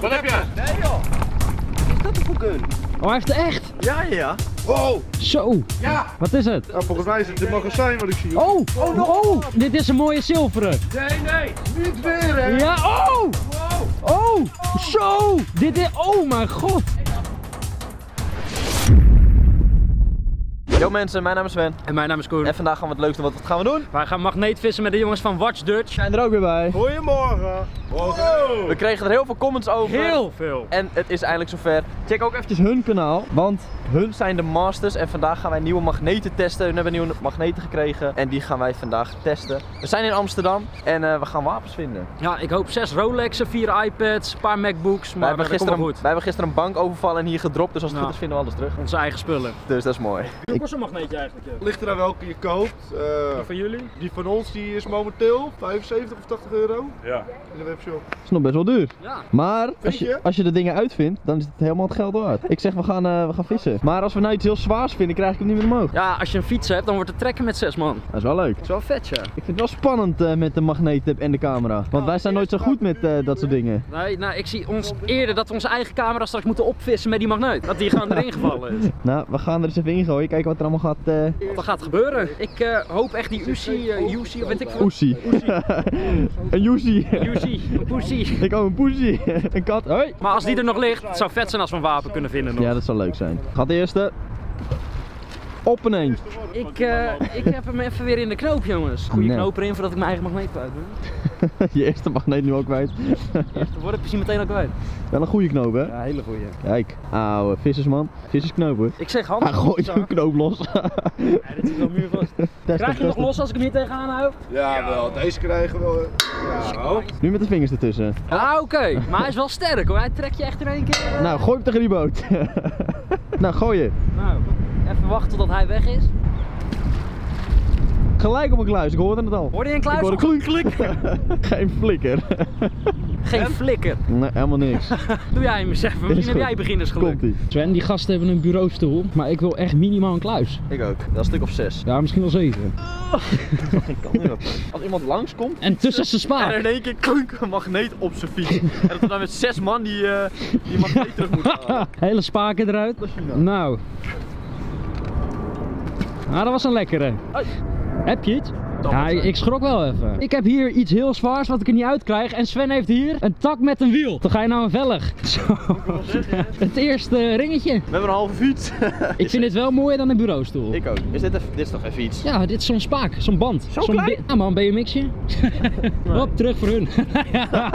Wat heb je? Nee joh. Is dat een voor gun? Oh, hij heeft er echt. Ja, ja. Wow! Zo. Ja! Wat is het? Nou, volgens mij is het de magazijn wat ik zie. Oh, oh, oh. Dit is een mooie zilveren. Nee, nee! Niet weer, hè? Ja, oh. Oh, zo. Dit is, oh mijn god. Yo mensen, mijn naam is Sven. En mijn naam is Koen. En vandaag gaan we het leukste wat gaan we doen. Wij gaan magneetvissen met de jongens van Watch Dutch. Zijn er ook weer bij. Goedemorgen! Morgen! We kregen er heel veel comments over. Heel veel. En het is eindelijk zover. Check ook eventjes hun kanaal, want hun zijn de masters en vandaag gaan wij nieuwe magneten testen. Hun hebben nieuwe magneten gekregen en die gaan wij vandaag testen. We zijn in Amsterdam en eh, we gaan wapens vinden. Ja, ik hoop zes Rolexen, vier iPads, een paar Macbooks. Wij Maar hebben, dat komt gisteren, wel wij goed. hebben gisteren een bank overvallen en hier gedropt, dus als het Ja. goed is vinden we alles terug. Onze eigen spullen. Dus dat is mooi. Kost een magneetje eigenlijk? joh? Ligt er aan welke je koopt. Eh, Van jullie? die van ons die is momenteel 75 of 80 euro Ja. in de webshop. Dat is nog best wel duur. Ja. Maar als je? je, als je de dingen uitvindt, dan is het helemaal het geld waard. Ik zeg, we gaan, eh, we gaan vissen. Maar als we nou iets heel zwaars vinden, krijg ik hem niet meer omhoog. Ja, als je een fiets hebt, dan wordt het trekken met zes man. Dat is wel leuk. Dat is wel vet, ja. Ik vind het wel spannend eh, met de magneettip en de camera. Want wij zijn nooit zo goed met eh, dat soort dingen. Nee, nou, ik zie ons eerder dat we onze eigen camera straks moeten opvissen met die magneet. Dat die gewoon erin gevallen is. Nou, we gaan er eens even in gooien, kijken wat er allemaal gaat. eh Wat er gaat gebeuren. Ik eh, hoop echt die Uzi, eh Uzi, weet ik veel. Oesie. een Joesie. Uzi, een poesie. Ik hou een poesie. een kat. Hoi. Maar als die er nog ligt, het zou vet zijn als we een wapen kunnen vinden nog. Ja, dat zou leuk zijn. Gaat de eerste. Op ineens. Ik, eh, ik heb hem even weer in de knoop, jongens. Goede Nee. knoop erin voordat ik mijn eigen magneet kwijt ben. je eerste magneet nu ook kwijt. Dan word ik misschien meteen al kwijt. Wel een goede knoop, hè? Ja, hele goeie. Kijk. Ouwe, vissersman. Vissersknoop, hoor. Ik zeg Hij hand. gooit een knoop los. Ja, dit zit wel muur vast. Test Krijg hem, je nog los als ik hem hier tegenaan hou? Ja, wel. Deze krijgen we. Ja. Oh. Nu met de vingers ertussen. Ah, oké. Maar hij is wel sterk hoor. Hij trekt je echt in één keer. eh. Nou, gooi hem tegen die boot. nou, gooi je. Nou, even wachten totdat hij weg is. Gelijk op een kluis, ik hoorde het al. Hoorde je een Ik kluis? hoorde klink, klik. Geen flikker. Geen flikker. nee, helemaal niks. Doe jij hem eens even. Misschien heb goed. jij beginnersgeluk. Komt ie. Sven, die gasten hebben een bureaustoel. Maar ik wil echt minimaal een kluis. Ik ook. Dat is een stuk of zes. Ja, misschien wel zeven. Ik meer. Als iemand langskomt En tussen zijn en er spaak. in één keer klunk een magneet op zijn fiets. en dat we dan met zes man die, eh die magneet terug moeten halen. Hele spaken eruit. Nou. Nou, dat was een lekkere. Heb je iets? Ja, ik, schrok wel even. Ik heb hier iets heel zwaars wat ik er niet uit krijg. En Sven heeft hier een tak met een wiel. Dan ga je nou een vellig. Zo. Het eerste ringetje. We hebben een halve fiets. Ik vind dit wel mooier dan een bureaustoel. ik ook. Is dit, even, dit is toch even iets? Ja, dit is zo'n spaak, zo'n band. Zo Zo'n klein? bi- Ja man, BMX'je. Hop, terug voor hun.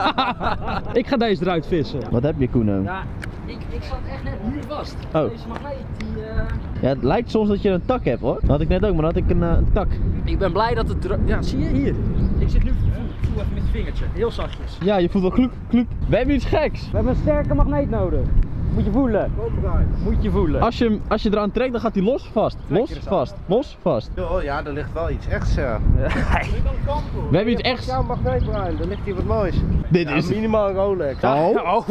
ik ga deze eruit vissen. Wat heb je, Koeno? Ja, ik, zat echt net nu vast. Oh. Deze magneet, die... eh, Ja, het lijkt soms dat je een tak hebt hoor. Dat had ik net ook, maar dan had ik een, eh, een tak. Ik ben blij dat het... Ja, zie je hier? Ik zit nu... Voel, voel even met je vingertje. Heel zachtjes. Ja, je voelt wel kloek, kloek. We hebben iets geks. We hebben een sterke magneet nodig. Moet je voelen. Moet je voelen. Als je, als je eraan trekt, dan gaat hij los, vast. Los, vast. Los, vast. Oh, ja, er ligt wel iets echts. Ja. We hebben iets echt. Ja, magneet Brian, er ligt hier wat moois. Dit Ja, is. minimaal een Rolex. Oh.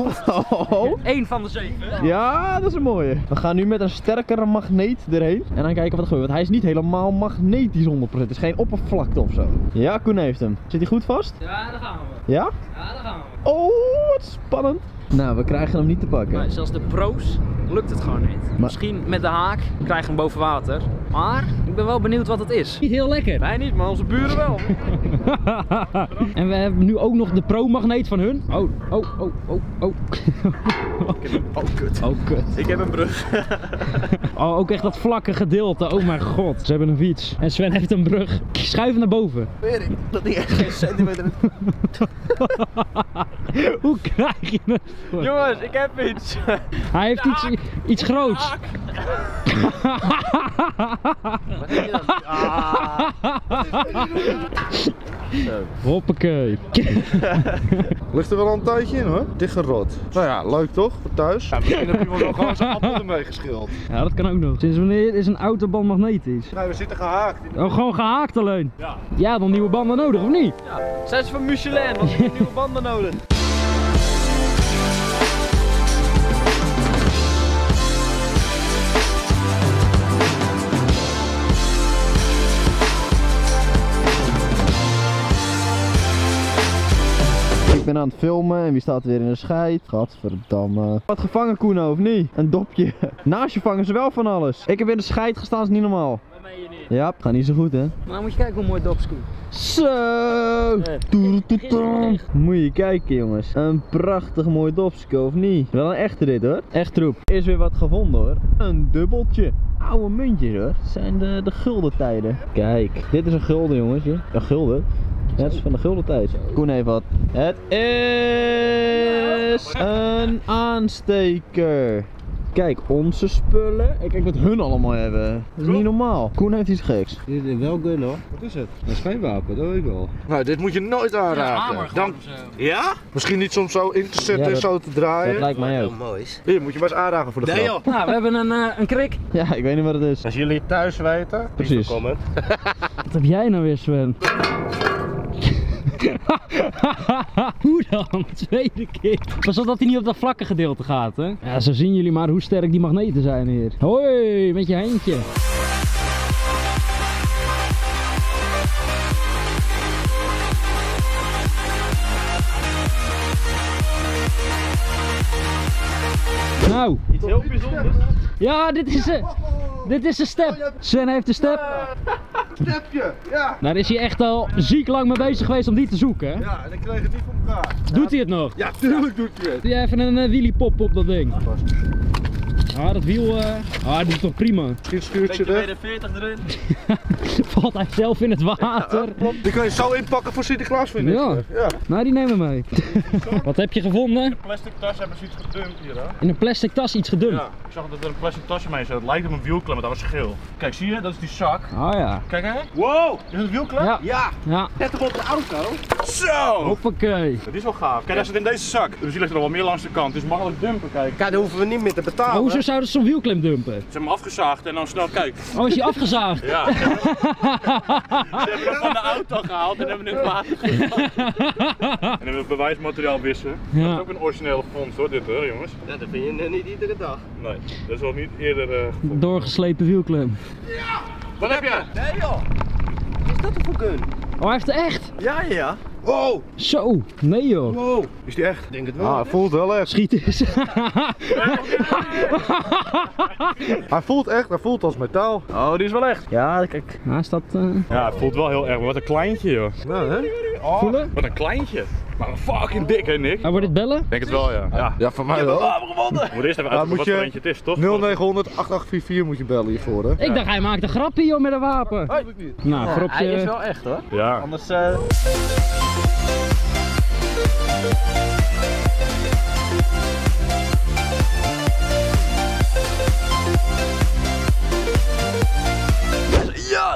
Oh, Oh. één van de zeven. Ja, dat is een mooie. We gaan nu met een sterkere magneet erheen. En dan kijken wat er gebeurt. Want hij is niet helemaal magnetisch 100%. Het is geen oppervlakte of zo. Ja, Koen heeft hem. Zit hij goed vast? Ja, daar gaan we. Ja? Ja, daar gaan we. Oh, wat spannend. Nou, we krijgen hem niet te pakken. Maar zelfs de pro's lukt het gewoon niet. Misschien met de haak krijgen we hem boven water. Maar ik ben wel benieuwd wat het is. Niet heel lekker. Wij niet, maar onze buren wel. en we hebben nu ook nog de pro-magneet van hun. Oh, oh, oh, oh, oh. Oh, kut. Oh, kut. Ik heb een brug. Oh, ook echt dat vlakke gedeelte. Oh mijn god. Ze hebben een fiets. En Sven heeft een brug. Schuif naar boven. Weet ik. Dat ding echt geen centimeter. Hoe krijg je het? Jongens, ik heb iets. Hij heeft iets, iets groots. Wat heb je dan? Ah. Zo. Hoppakee. Ligt er wel een tijdje in hoor. Dichtgerot. Nou ja, leuk toch? Voor thuis. Ja, misschien heb je wel gewoon zijn appel ermee geschild. Ja, dat kan ook nog. Sinds wanneer is een autoband magnetisch? Nee, we zitten gehaakt. Oh, gewoon gehaakt alleen. Ja. Ja, dan nieuwe banden nodig, of niet? Zijn ze van Michelin? Want nieuwe banden nodig. Ben aan het filmen en wie staat er weer in de scheid? Gadverdamme. Wat gevangen Koeno of niet? Een dopje. Naast je vangen ze wel van alles. Ik heb in de scheid gestaan, is niet normaal. Ja, gaat niet zo goed hè. Nou moet je kijken hoe mooi dopscoot. Zo! Moet je kijken jongens. Een prachtig mooi dopsko of niet? Wel een echte dit hoor. Echt troep. Is weer wat gevonden hoor. Een dubbeltje. Oude muntjes hoor. Zijn de, de gulden tijden. Kijk, dit is een gulden jongens. hier. Een gulden. Ja, het is van de gulden tijd. Koen heeft wat. Het is een aansteker. Kijk, onze spullen. En kijk wat hun allemaal hebben. Dat is niet normaal. Koen heeft iets geks. Dit is wel gun hoor. Wat is het? Dat is geen wapen, dat weet ik wel. Nou, dit moet je nooit aanraken. Dan, Ja? misschien niet soms zo in te zetten Ja, en zo te draaien. Dat lijkt mij Heel ook. moois. Hier, moet je maar eens aanraken voor de Nee grap. joh. Nou, we hebben een, eh, een krik. Ja, ik weet niet wat het is. Als jullie thuis weten, Precies. comment. Wat heb jij nou weer, Sven? hoe dan? Tweede keer. Pas op dat hij niet op dat vlakke gedeelte gaat, hè? Ja, zo zien jullie maar hoe sterk die magneten zijn hier. Hoi, met je handje. Nou, Iets heel bijzonders. ja, dit is een, dit is een step. Sven heeft een step. Stepje, ja. Daar is hij echt al ziek lang mee bezig geweest om die te zoeken, hè? Ja, en ik kreeg het niet voor elkaar. Doet hij het nog? Ja, tuurlijk doet hij het. Doe jij even een uh, wheelie pop op dat ding. Ah, dat wiel, eh ah, dat doet toch prima. Misschien stuurt je Beetje er. 40 erin. Valt hij zelf in het water. Die kan je zo inpakken voor Sinterklaas vind ik. Ja. ja. Nou, die nemen we mee. Wat heb je gevonden? plastic tas hebben ze iets gedumpt hier hè? In een plastic tas iets gedumpt. Ja, ik zag dat er een plastic tasje mee zat. Het lijkt op een wielklem, maar dat was geel. Kijk, zie je? Dat is die zak. Ah ja. Kijk hè? Wow! Is het een wielklem? Ja. Ja! Ja. Net op de auto. Zo! Hoppakee. Dat is wel gaaf. Kijk, dat zit in deze zak. Dus die ligt er al wel meer langs de kant. Het is makkelijk dumpen, kijk. Kijk, daar hoeven we niet meer te betalen. Hoezo zouden ze zo'n wielklem dumpen? Ze hebben hem afgezaagd en dan snel, kijk. Oh, is die afgezaagd? Ja. Ze hebben hem van de auto gehaald en hebben het water En hebben we bewijsmateriaal wissen. Dat Ja. is ook een originele fonds hoor, dit hoor jongens. Ja, dat vind je niet iedere dag. Nee, dat is al niet eerder eh. Doorgeslepen wielklem. Wat heb je? Nee joh. Wat is dat er voor gun? Oh, hij heeft er echt. Ja, ja. Wow, Zo. Nee joh. wow. Is die echt? Ik denk het wel. Ah, hij voelt wel echt. Schiet eens. Hij voelt echt, hij voelt als metaal. Oh, die is wel echt. Ja, kijk. Is dat... eh, Ja, het voelt wel heel erg. maar Wat een kleintje joh. Nou, hè? Voelen? Wat een kleintje. Maar fucking dik hè Nick? Ah, wordt dit bellen? Ik denk het wel ja. Ja. Ja, van mij wel. We moeten eerst even Ja, uit moet wat je voor eentje het is, toch? 0900 8844 moet je bellen hiervoor, hè? Ik dacht hij maakt een grapje joh met een wapen. Nou, voor op Hij is wel echt hoor. Ja. Anders eh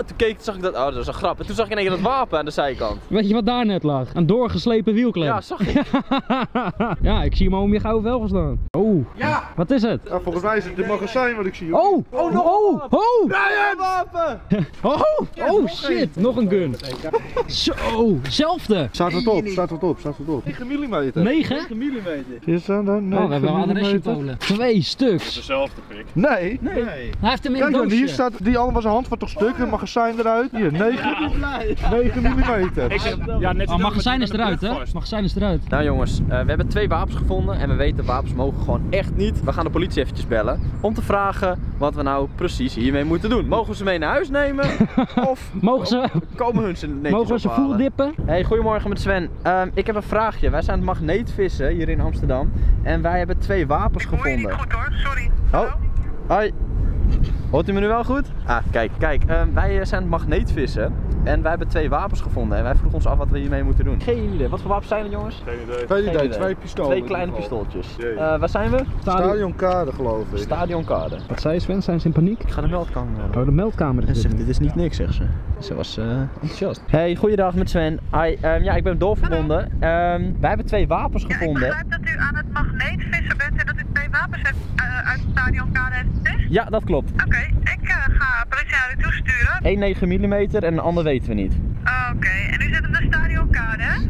toen keek, zag ik dat. Oh, dat was een grap. En toen zag ik in één keer dat wapen aan de zijkant. Weet je wat daar net lag? Een doorgeslepen wielklem. Ja, zag ik. ja, ik zie hem al om je gouden vel gestaan. Oh. Ja. Wat is het? Ja, volgens mij is het de magazijn wat ik zie. Oh! Oh, no. oh! Oh! wapen! Oh! Oh shit! Nog een gun. Zo! Zelfde! Staat wat op, staat wat op, staat wat op. 9 mm. 9? Is dat dan Oh, we hebben wel 9 adresjepolen. Twee stuks. Dezelfde pik. Nee. Hij heeft hem in Kijk een dan, hier doosje. staat die allemaal zijn hand van toch stuk, het magazijn eruit. Hier, 9, 9 mm. Ja, net Oh, magazijn is eruit, hè? Magazijn is eruit. Nou jongens, eh, we hebben twee wapens gevonden en we weten wapens mogen gewoon echt niet. We gaan de politie eventjes bellen om te vragen wat we nou precies hiermee moeten doen. Mogen we ze mee naar huis nemen of Mogen ze, komen hun ze netjes mogen we ze full dippen? Hey, goedemorgen met Sven. Ehm, ik heb een vraagje. Wij zijn het magneetvissen hier in Amsterdam en wij hebben twee wapens gevonden. Goed hoor, sorry. Oh, hoi. Hoort u me nu wel goed? Ah, kijk, kijk. ehm, wij eh, zijn het magneetvissen en wij hebben twee wapens gevonden en wij vroegen ons af wat we hiermee moeten doen. Geen idee. Wat voor wapens zijn het jongens? Geen idee. Geen idee, idee. twee pistolen. Twee in kleine pistooltjes. Eh, waar zijn we? Stadionkade geloof ik. Stadionkade. Wat zei Sven? Zijn ze in paniek? Ik ga de meldkamer. Oh, de meldkamer ze zegt, dit. is niet niks, zegt ze. Ze was eh, enthousiast. Hey, goeiedag met Sven. Hi, ehm, ja, ik ben doorverbonden. Ehm, wij hebben twee wapens Ja, ik gevonden. begrijp dat u aan het magneetvissen bent en dat hebt eh, uit het stadion getest. Ja, dat klopt. Oké, ik eh, ga politie naar u toesturen. Eén 9 mm en een ander weten we niet. Oké, en u zit op de stadion?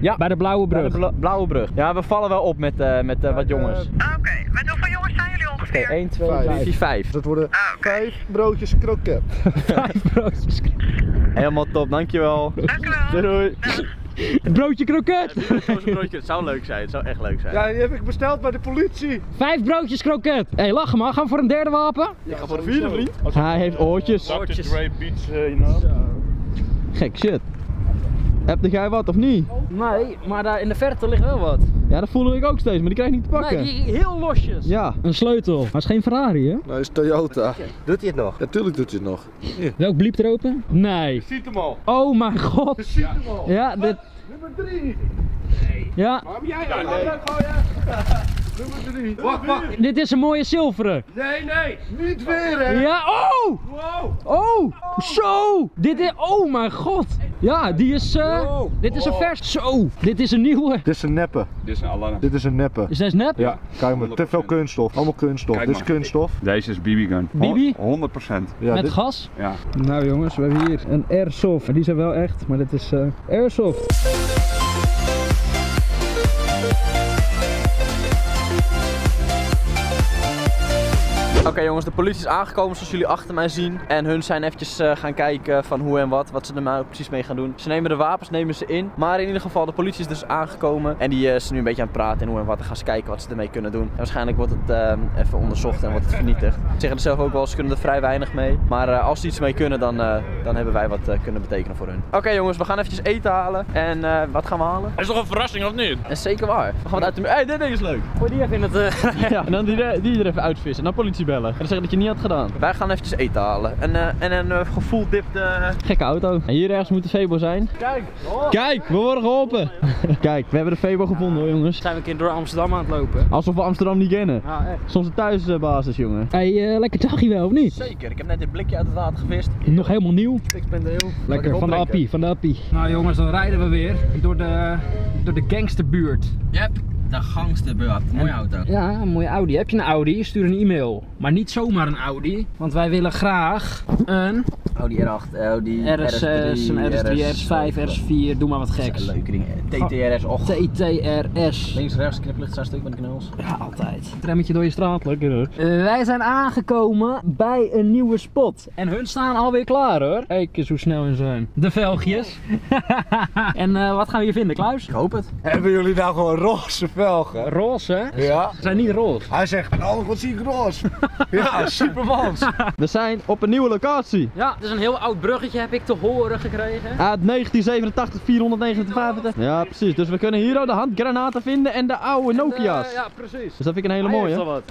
Ja, Bij de blauwe bij brug. de bla- blauwe brug. Ja, we vallen wel op met, eh, met wat jongens. Oké, met hoeveel jongens zijn jullie Oké, ongeveer? 1, 2, Vijf. 3, 4, 5. Dat worden Ah, oké. 5 broodjes kroket. Vijf broodjes. Helemaal top, dankjewel. Dank u wel. Doei doei. Broodje kroket. Zo'n broodje, het zou leuk zijn, het zou echt leuk zijn. Ja, die heb ik besteld bij de politie. Vijf broodjes kroket. Hé, hey, lach maar. Gaan we voor een derde wapen? Ik ga voor de vierde vriend. Hij heeft oortjes. Dr. Dre Beats, eh, you know. Gek shit. Heb jij wat of niet? Nee, maar daar in de verte ligt wel wat. Ja, dat voelde ik ook steeds, maar die krijg ik niet te pakken. Nee, die heel losjes. Ja. Een sleutel. Maar het is geen Ferrari, hè? Nee, is Toyota. Doet hij het nog? Natuurlijk doet hij het nog. Welk bliep er open? Nee. Ziet hem al. Oh mijn god. Ziet hem al. Ja, dit... Nummer 3. Ja, Waarom jij ja, nee. Nummer 3. Wacht, wacht. dit is een mooie zilveren. Nee, nee. Niet weer, hè. Ja, oh! Wow. Oh! Zo! Dit is... Oh mijn god! Ja, die is... eh dit is een vers... Zo! Dit is een nieuwe. Dit is een neppe. Dit is een alarm. Dit is een neppe. Is deze nep? Ja, kijk maar. Te veel kunststof. Allemaal kunststof. Kijk Dit is maar. kunststof. Deze is BB-gun. Bibi? 100%. Ja, Met dit- gas? Ja. Nou jongens, we hebben hier een airsoft. Die zijn wel echt, maar dit is eh, airsoft. Oké jongens, de politie is aangekomen zoals jullie achter mij zien. En hun zijn eventjes eh, gaan kijken van hoe en wat, wat ze er nou precies mee gaan doen. Ze nemen de wapens, nemen ze in. Maar in ieder geval, de politie is dus aangekomen. En die eh, is nu een beetje aan het praten en hoe en wat. En gaan ze kijken wat ze ermee kunnen doen. En waarschijnlijk wordt het eh, even onderzocht en wordt het vernietigd. Ze zeggen er zelf ook wel, ze kunnen er vrij weinig mee. Maar eh, als ze iets mee kunnen, dan, eh, dan hebben wij wat eh, kunnen betekenen voor hun. Oké jongens, we gaan eventjes eten halen. En eh, wat gaan we halen? Is toch een verrassing of niet? En zeker waar. We gaan wat uit de... Hé, hey, dit ding is leuk. Gooi die even in het... eh, Ja, en dan die, er- die er even uitvissen. En dan politie bellen. En dan zeggen dat je niet had gedaan. Wij gaan eventjes eten halen. En, eh, en een uh, gevoel dipt... eh, Gekke auto. En hier ergens moet de Febo zijn. Kijk! Kijk, we worden geholpen. Kijk, we hebben de Febo gevonden hoor jongens. zijn we een keer door Amsterdam aan het lopen. Alsof we Amsterdam niet kennen. Ja, echt. Soms een thuisbasis jongen. Hey, eh, lekker dagje wel, of niet? Zeker, ik heb net dit blikje uit het water gevist. Nog helemaal nieuw. Ik ben er heel. Lekker, van de appie, van de appie. Nou jongens, dan rijden we weer door de, door de gangsterbuurt. Yep, de gangsterbeurt. Mooie auto. Ja, een mooie Audi. Heb je een Audi? Stuur een e-mail. Maar niet zomaar een Audi, want wij willen graag een Audi R8, Audi RS6, een RS3, RS5, RS4, doe maar wat geks. Leuke dingen. TTRS, och. TTRS. Links, rechts, kniplicht, zijn stuk met de knels. Ja, altijd. Trammetje door je straat, lekker hoor. wij zijn aangekomen bij een nieuwe spot. En hun staan alweer klaar hoor. Kijk eens hoe snel hun zijn. De velgjes. en eh, wat gaan we hier vinden, Kluis? Ik hoop het. Hebben jullie nou gewoon roze velgen? Roze, hè? Ja. Ze zijn niet roze. Hij zegt, oh wat zie ik roze. ja, supermans. We zijn op een nieuwe locatie. Ja, het is een heel oud bruggetje heb ik te horen gekregen. Uit 1987, 459. Ja, precies. Dus we kunnen hier ook de handgranaten vinden en de oude Nokia's. Eh, ja, precies. Dus dat vind ik een hele mooie. wat.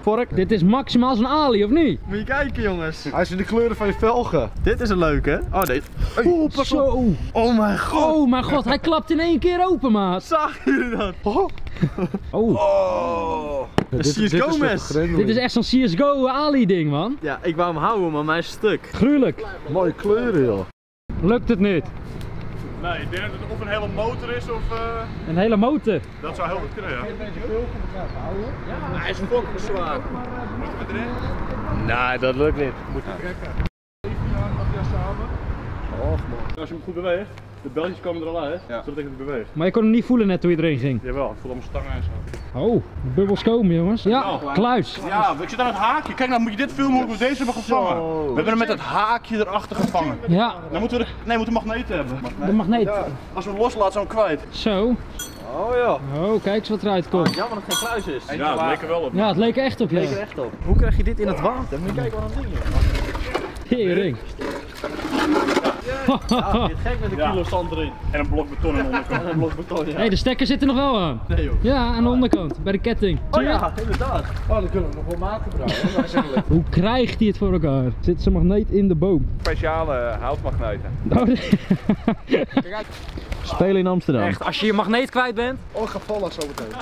Vork. Dit is maximaal zo'n Ali, of niet? Moet je kijken jongens. Hij is in de kleuren van je velgen. Dit is een leuke. Oh nee. Oeh, pas Zo. op. Oh mijn god. Oh mijn god, hij klapt in één keer open, maat. Zagen jullie dat? Oh. Oh, oh. De CSGO mes. dit is echt zo'n CSGO Ali ding, man. Ja, ik wou hem houden, maar mijn stuk. Gruwelijk. Mooie kleuren joh. Lukt het niet? Nee, ik denk dat het of een hele motor is of... eh, Een hele motor. dat zou heel goed kunnen, ja. Hij is fucking zwaar. Nee, dat lukt niet. Als je hem goed beweegt, de beltjes komen er al uit, ja. dat betekent dat hij beweegt. Maar je kon hem niet voelen net toen je erin ging. Jawel, ik voel allemaal stangen en zo. Oh, de bubbels komen, jongens. Ja, Nou, kluis. Ja, ik zit aan het haakje. Kijk nou, moet je dit filmen hoe we deze hebben gevangen. We hebben hem met het haakje erachter gevangen. Ja, Dan moeten we de, nee, we moeten magneten hebben. de magneet. Als we hem loslaten, zijn we hem kwijt. Zo. Oh ja. Oh, kijk eens wat eruit komt. Jammer dat het geen kluis is. Ja, dat leek er wel op. Ja, het leek er echt op, ja. Leek er echt op. Hoe krijg je dit in het water? Moet je kijken wat een ding is. Tering. Ja, dit gek met een Ja. kilo zand erin. En een blok beton aan de onderkant. Een blok beton, ja. Hé, de stekker zit er nog wel aan. Nee joh. Ja, aan de onderkant, bij de ketting. Oh ja, inderdaad. Oh, dan kunnen we nog wel maat gebruiken. Hoe krijgt hij het voor elkaar? Zit zijn magneet in de boom. Speciale houtmagneten. Oh, nee. Spelen in Amsterdam. Echt, als je je magneet kwijt bent. Oh, ik ga vallen zo meteen.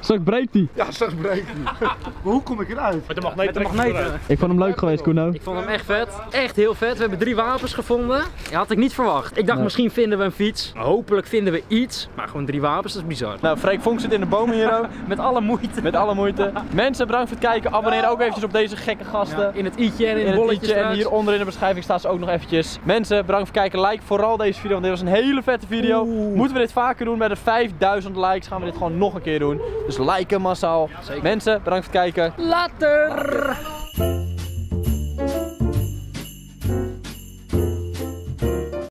Straks breekt hij. Ja, straks breekt hij. maar hoe kom ik eruit? Met de magneet Met de magneten. Ik vond hem leuk geweest, Kuno. Ik vond hem echt vet. Echt heel vet. We hebben drie wapens gevonden. Ja, had ik niet verwacht. Ik dacht misschien vinden we een fiets. Hopelijk vinden we iets. Maar gewoon drie wapens, dat is bizar. Nou, Freek Vonk zit in de boom hier ook. Met alle moeite. Met alle moeite. Mensen, bedankt voor het kijken. Abonneer ook eventjes op deze gekke gasten. In het i'tje en in, in het bolletje. en hieronder in de beschrijving staat ze ook nog eventjes. Mensen, bedankt voor het kijken. Like vooral deze video, want dit was een hele vette video. Moeten we dit vaker doen? Bij de 5000 likes gaan we dit gewoon nog een keer doen. Dus like hem massaal. Mensen, bedankt voor het kijken. Later!